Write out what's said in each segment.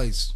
place.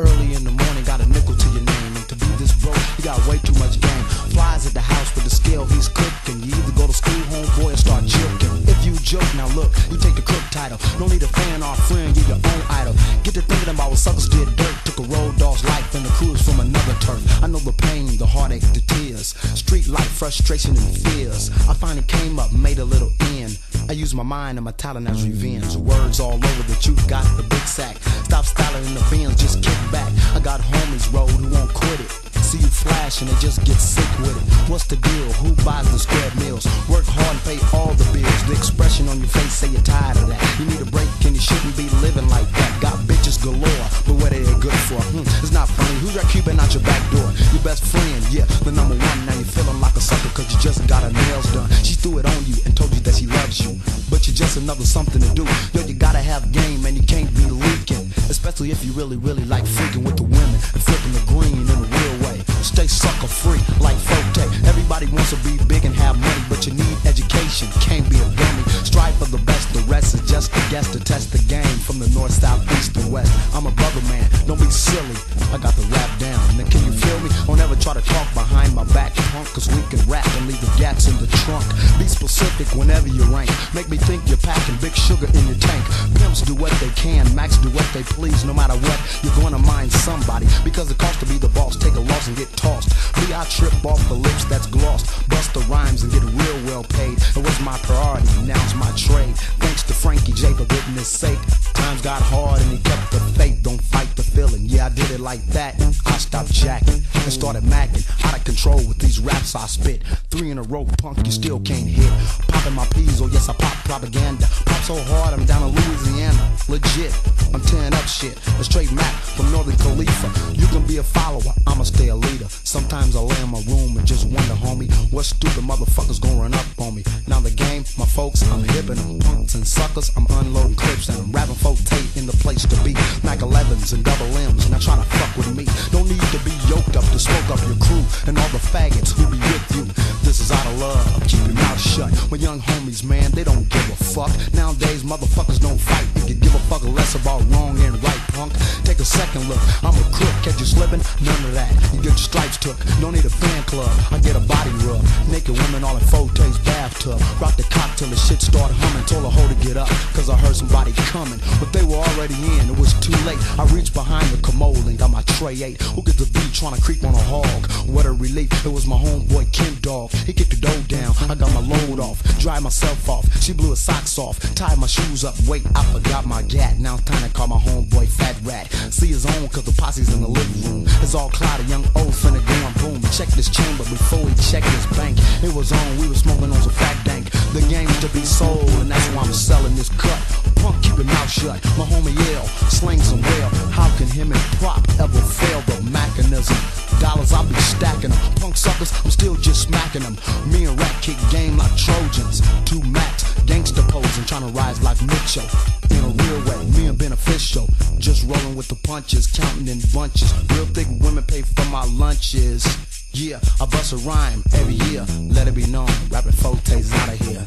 Early in the morning, got a nickel to your name. And to be this broke, you got way too much game. Flies at the house with the scale he's cooking. You either go to school, homeboy, or start joking. If you joke, now look, you take the crook title. No need a fan or a friend, you're your own idol. Get to thinking about what suckers did dirt. Took a road dog's life and the crew is from another turf. I know the pain, the heartache, the tears. Street life, frustration, and fears. I finally came up, made a little end. I use my mind and my talent as revenge. Words all over the truth, got the big sack. Stop styling in the bins, just kick back. I got homies road who won't quit it. See you flash and just get sick with it. What's the deal? Who buys the square meals? Work hard and pay all the bills. The expression on your face say you're tired of that. You need a break and you shouldn't be living like that. Got bitches galore, but what are they good for? Hmm, it's not funny. Who's that creeping out your back door? Your best friend, yeah, the number one. Now you're feeling like a sucker cause you just got her nails done. She threw it on you loves you. But you're just another something to do. Yo, you gotta have game and you can't be leaking. Especially if you really, really like freaking with the women and flipping the green in a real way. Stay sucker free like 4-Tay. Everybody wants to be big and have money, but you need education. Can't be a dummy. Strive for the best, the rest is just a guess to test the game from the north, south, east, and west. I'm a brother man, don't be silly. I got the rap down. Now can you feel me? Don't ever try to talk behind my back, punk, cause we can rap and leave the gaps in the trunk. Whenever you rank. Make me think you're packing big sugar in your tank. Pimps do what they can, Max do what they please. No matter what, you're gonna mind somebody. Because it costs to be the boss, take a loss and get tossed. Me, I trip off the lips that's glossed. Bust the rhymes and get real well paid. Was my priority, now's my trade. Thanks to Frankie J for goodness sake. Times got hard and he kept the faith. Don't fight the feeling. Yeah, I did it like that. I stopped jacking and started macking. Out of control with these raps I spit. Three in a row, punk, you still can't hit. Popping my peas, oh yes, I pop propaganda. Pop so hard, I'm down in Louisiana. Legit, I'm tearing up shit. A straight Mac from Northern Califa. You can be a follower, I'ma stay a leader. Sometimes I lay in my room and just wonder, homie, what stupid motherfuckers gonna run up on me? Now the game, my folks, I'm hipping them punks and suckers. I'm unloading clips and I'm rapping folk tape in the place to be. Mac 11s and double M's, now try to fuck with me. Don't need to be yoked up to smoke up your crew and all the faggots who be with you. This is out of love, keep mouth shut. When young homies, man, they don't give a fuck. Nowadays, motherfuckers don't fight. You can give a fuck less about wrong and right, punk. Take a second look, I'm a crook, catch you slipping? None of that. You get your stripes took, don't need a fan club. I get a body rub. Naked women all in 4-Tay's bathtub. Rock the cock till the shit started humming. Told a hoe to get up, cause I heard somebody coming. But they were already in, it was too late. I reached behind the commode and got my tray eight. Who gets the beat trying to creep on a hog? What a relief, it was my homeboy Kim Dog. He kicked the dough down, I got my load off, dried myself off. She blew her socks off, tied my shoes up. Wait, I forgot my gat. Now it's time to call my homeboy Fat Rat. See his own, cause the posse's in the living room. It's all cloudy, young old finna go on boom. Check this chamber before he checked his bank. It was on, we was smoking on some fat dank. The game's to be sold, and that's why I'm selling this cut. Punk, keep your mouth shut. My homie yell, slings and wail. How can him and prop ever fail the mechanism? Dollars, I'll be stacking them. Punk suckers, I'm still just smacking them. Me and Rat kick game like Trojans. Two max, gangster posing, trying to rise like Mitchell. In a real way, me and beneficial. Just rolling with the punches, counting in bunches. Real thick women pay for my lunches. Yeah, I bust a rhyme every year. Let it be known, Rappin' 4-Tay's out of here.